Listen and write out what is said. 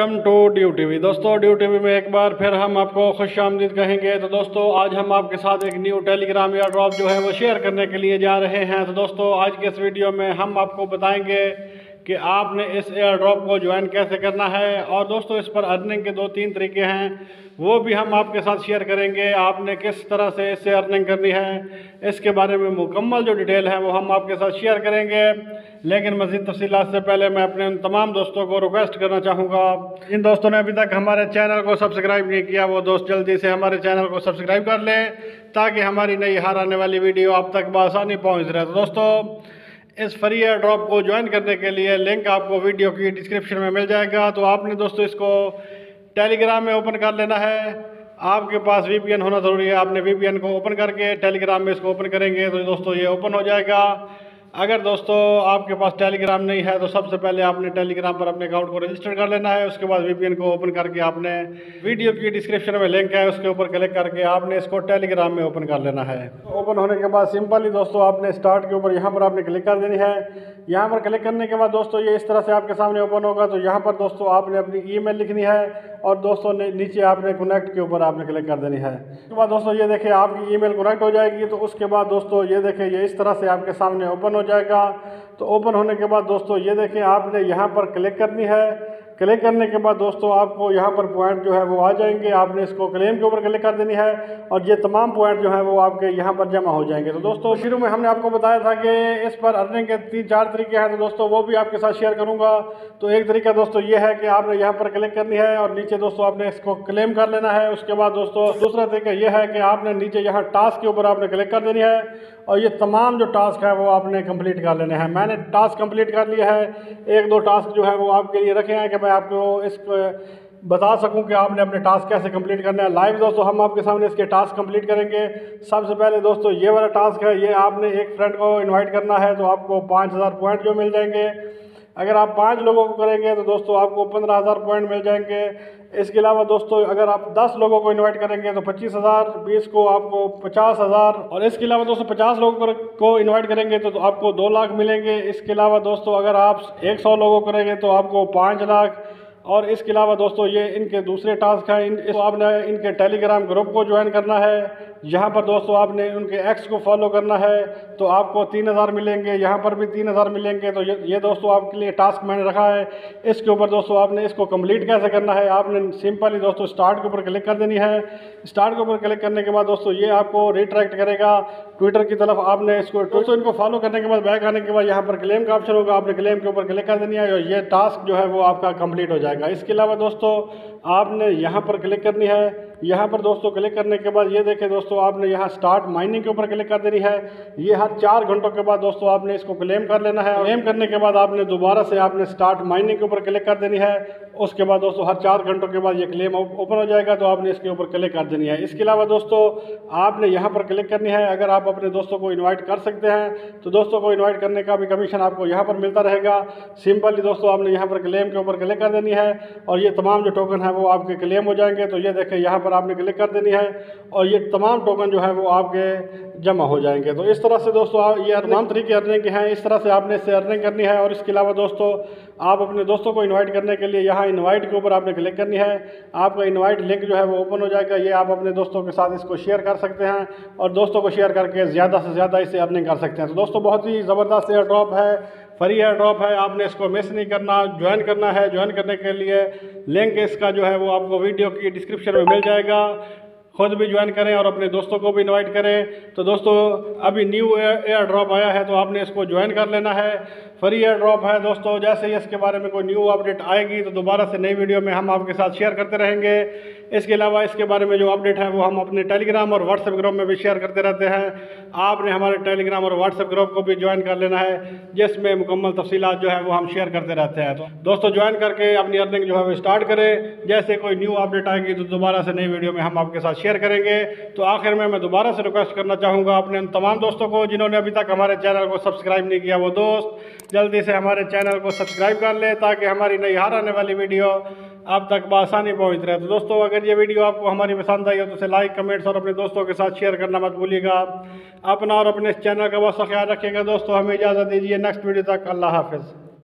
Welcome to Dev TV. دوستو، due T V میں ایک بار پھر ہم آپ کو خوش آمدید کہیں گے۔ تو دوستو، آج ہم آپ کے ساتھ ایک new Telegram airdrop جو ہے وہ شیئر کرنے کے لیے جا رہے ہیں۔ تو دوستو، آج کے اس ویڈیو میں ہم آپ کو بتائیں گے کہ آپ نے اس ایئر ڈراپ کو جوائن کیسے کرنا ہے؟ اور دوستو، اس پر ارننگ کے دو تین طریقے ہیں۔ وہ بھی ہم آپ کے ساتھ شیئر کریں گے۔ آپ نے کس طرح سے اس سے ارننگ کرنی ہے؟ اس کے بارے میں مکمل جو ڈیٹیل ہے وہ ہم آپ کے ساتھ شیئر کریں گے۔ لیکن مزید تفصیلات سے پہلے میں اپنے ان تمام دوستوں کو ریکویسٹ کرنا چاہوں گا۔ ان دوستوں نے ابھی تک ہمارے چینل کو سبسکرائب نہیں کیا، وہ دوست جلدی سے ہمارے چینل کو سبسکرائب کر لیں تاکہ ہماری نئی ہار آنے والی ویڈیو آپ تک بآسانی پہنچ رہے۔ تو دوستو اس فری ایئر ڈراپ کو جوائن کرنے کے لیے لنک آپ کو ویڈیو کی ڈسکرپشن میں مل جائے گا۔ تو آپ نے دوستو اس کو ٹیلی گرام میں اوپن کر لینا ہے۔ آپ کے پاس وی پی این ہونا ضروری ہے۔ آپ نے وی پی این کو اوپن کر کے ٹیلی گرام میں اس کو اوپن کریں گے۔ تو دوستو یہ اوپن ہو جائے گا۔ اگر دوستو آپ کے پاس ٹیلی گرام نہیں ہے تو سب سے پہلے آپ نے ٹیلی گرام پر اپنے اکاؤنٹ کو رجسٹر کر لینا ہے، اس کے بعد وی پی این کو اوپن کر کے آپ نے ویڈیو کی ڈسکرپشن میں لنک ہے، اس کے اوپر کلک کر کے آپ نے اس کو ٹیلی گرام میں اوپن کر لینا ہے۔ اوپن ہونے کے بعد سمپلی دوستو آپ نے اسٹارٹ کے اوپر یہاں پر آپ نے کلک کر دینی ہے۔ یہاں پر کلک کرنے کے بعد دوستو یہ اس طرح سے آپ کے سامنے اوپن ہوگا، تو یہاں پر دوستو آپ نے اپنی ای میل لکھنی ہے اور دوستو نیچے آپ نے کنیکٹ کے اوپر آپ نے کلک کر دینی ہے۔ اس کے بعد دوستو یہ دیکھیں آپ کی ای میل کنیکٹ ہو جائے گی، تو اس کے بعد دوستو یہ دیکھیں یہ اس طرح سے آپ کے سامنے اوپن ہو جائے گا۔ تو اوپن ہونے کے بعد دوستو یہ دیکھیں، آپ نے یہاں پر کلک کرنی ہے۔ کلک کرنے کے بعد دوستو، آپ کو یہاں پر پوائنٹ جو ہے وہ آ جائیں گے۔ آپ نے اس کو کلیم کے اوپر کلک کر دینی ہے اور یہ تمام پوائنٹ جو ہیں وہ آپ کے یہاں پر جمع ہو جائیں گے۔ تو دوستو، شروع میں ہم نے آپ کو بتایا تھا کہ اس پر ارننگ کے تین چار طریقے ہیں۔ تو دوستو، وہ بھی آپ کے ساتھ شیئر کروں گا۔ تو ایک طریقہ دوستو یہ ہے کہ آپ نے یہاں پر کلک کرنی ہے اور نیچے دوستو آپ نے اس کو کلیم کر لینا ہے۔ اس کے بعد دوستو، دوسرا طریقہ یہ ہے کہ آپ نے نیچے یہاں ٹاسک کے اوپر آپ نے کلک کر دینی ہے اور یہ تمام جو ٹاسک ہے وہ آپ نے کمپلیٹ کر لینے ہیں۔ میں نے ٹاسک کمپلیٹ کر لیا ہے ایک دو ٹاسک جو ہے وہ آپ کے لیے رکھے ہیں کہ میں آپ کو اس بتا سکوں کہ آپ نے اپنے ٹاسک کیسے کمپلیٹ کرنا ہے لائیو دوستو، ہم آپ کے سامنے اس کے ٹاسک کمپلیٹ کریں گے۔ سب سے پہلے دوستو، یہ والا ٹاسک ہے، یہ آپ نے ایک فرینڈ کو انوائٹ کرنا ہے تو آپ کو پانچ ہزار پوائنٹ جو مل جائیں گے۔ اگر آپ پانچ لوگوں کو کریں گے تو دوستو آپ کو پندرہ ہزار پوائنٹ مل جائیں گے۔ اس کے علاوہ دوستو اگر آپ دس لوگوں کو انوائٹ کریں گے تو پچیس ہزار، بیس کو آپ کو پچاس ہزار۔ اور اس کے علاوہ دوستو پچاس لوگوں کو انوائٹ کریں گے تو آپ کو دو لاکھ ملیں گے۔ اس کے علاوہ دوستو اگر آپ ایک سو لوگوں کریں گے تو آپ کو پانچ لاکھ۔ اور اس کے علاوہ دوستو یہ ان کے دوسرے ٹاسک ہیں اس آپ نے ان کے ٹیلی گرام گروپ کو جوائن کرنا ہے۔ یہاں پر دوستو آپ نے ان کے ایکس کو فالو کرنا ہے، تو آپ کو تین ہزار ملیں گے، یہاں پر بھی تین ہزار ملیں گے۔ تو یہ دوستو آپ کے لیے ٹاسک میں نے رکھا ہے۔ اس کے اوپر دوستو آپ نے اس کو کمپلیٹ کیسے کرنا ہے، آپ نے سمپلی دوستو سٹارٹ کے اوپر کلک کر دینی ہے۔ سٹارٹ کے اوپر کلک کرنے کے بعد دوستو یہ آپ کو ریٹریکٹ کرے گا۔ ٹویٹر کی طرف آپ نے اس کو دوستو ان کو فالو کرنے کے بعد بیک آنے کے بعد یہاں پر کلیم کا آپشن ہوگا، آپ نے کلیم کے اوپر کلک کر دینی ہے اور یہ ٹاسک جو ہے وہ آپ کا کمپلیٹ ہو جائے گا۔ اس کے علاوہ دوستو، آپ نے یہاں پر کلک کرنی ہے۔ یہاں پر دوستو کلک کرنے کے بعد یہ دیکھیں دوستو، آپ نے یہاں سٹارٹ مائننگ کے اوپر کلک کر دینی ہے۔ یہ ہر چار گھنٹوں کے بعد دوستو آپ نے اس کو کلیم کر لینا ہے کلیم کرنے کے بعد آپ نے دوبارہ سے آپ نے سٹارٹ مائننگ کے اوپر کلک کر دینی ہے۔ اس کے بعد دوستو ہر چار گھنٹوں کے بعد یہ کلیم اوپن ہو جائے گا تو آپ نے اس کے اوپر کلک کر دینی ہے۔ اس کے علاوہ دوستو، آپ نے یہاں پر کلک کرنی ہے۔ اگر آپ اپنے دوستوں کو انوائٹ کر سکتے ہیں، تو دوستوں کو انوائٹ کرنے کا بھی کمیشن آپ کو یہاں پر ملتا رہے گا۔ سمپلی دوستو، آپ نے یہاں پر کلیم کے اوپر کلک کر دینی ہے اور یہ تمام جو ٹوکن ہے وہ آپ کے کلیم ہو جائیں گے۔ تو یہ دیکھیں، یہاں پر آپ نے کلک کر دینی ہے اور یہ تمام ٹوکن جو ہے وہ آپ کے جمع ہو جائیں گے۔ تو اس طرح سے دوستو، یہ تمام طریقے ارننگ کے ہیں۔ اس طرح سے آپ نے اس سے ارننگ کرنی ہے اور اس کے علاوہ دوستو آپ اپنے دوستوں کو انوائٹ کرنے کے لیے یہاں انوائٹ کے اوپر آپ نے کلک کرنی ہے۔ آپ کا انوائٹ لنک جو ہے وہ اوپن ہو جائے گا۔ یہ آپ اپنے دوستوں کے ساتھ اس کو شیئر کر سکتے ہیں اور دوستوں کو شیئر کر کے زیادہ سے زیادہ اس سے ارننگ کر سکتے ہیں۔ تو دوستو، بہت ہی زبردست ایئر ڈراپ ہے، فری ایئر ڈراپ ہے۔ آپ نے اس کو مس نہیں کرنا جوائن کرنا ہے۔ جوائن کرنے کے لیے لنک اس کا جو ہے وہ آپ کو ویڈیو کی ڈسکرپشن میں مل جائے گا۔ خود بھی جوائن کریں اور اپنے دوستوں کو بھی انوائٹ کریں۔ تو دوستو، ابھی نیو ایئر ڈراپ آیا ہے تو آپ نے اس کو جوائن کر لینا ہے۔ فری ایئر ڈراپ ہے دوستو، جیسے ہی اس کے بارے میں کوئی نیو اپڈیٹ آئے گی تو دوبارہ سے نئی ویڈیو میں ہم آپ کے ساتھ شیئر کرتے رہیں گے۔ اس کے علاوہ اس کے بارے میں جو اپڈیٹ ہے وہ ہم اپنے ٹیلی گرام اور واٹس ایپ گروپ میں بھی شیئر کرتے رہتے ہیں۔ آپ نے ہمارے ٹیلی گرام اور واٹس ایپ گروپ کو بھی جوائن کر لینا ہے، جس میں مکمل تفصیلات جو ہے وہ ہم شیئر کرتے رہتے ہیں۔ تو دوستو جوائن کر کے اپنی ارننگ جو ہے وہ اسٹارٹ کریں۔ جیسے کوئی نیو اپڈیٹ آئے گی تو دوبارہ سے نئی ویڈیو میں ہم آپ کے ساتھ شیئر کریں گے۔ تو آخر میں میں دوبارہ سے ریکویسٹ کرنا چاہوں گا اپنے ان تمام دوستوں کو جنہوں نے ابھی تک ہمارے چینل کو سبسکرائب نہیں کیا، وہ دوست، جلدی سے ہمارے چینل کو سبسکرائب کر لیں تاکہ ہماری نئی ہار آنے والی ویڈیو آپ تک بآسانی پہنچ رہے تو دوستو، اگر یہ ویڈیو آپ کو ہماری پسند آئی ہو تو اسے لائک، کمنٹس اور اپنے دوستوں کے ساتھ شیئر کرنا مت بھولیے گا اپنا اور اپنے اس چینل کا بہت سا خیال رکھے گا۔ دوستو، ہمیں اجازت دیجیے نیکسٹ ویڈیو تک اللہ حافظ۔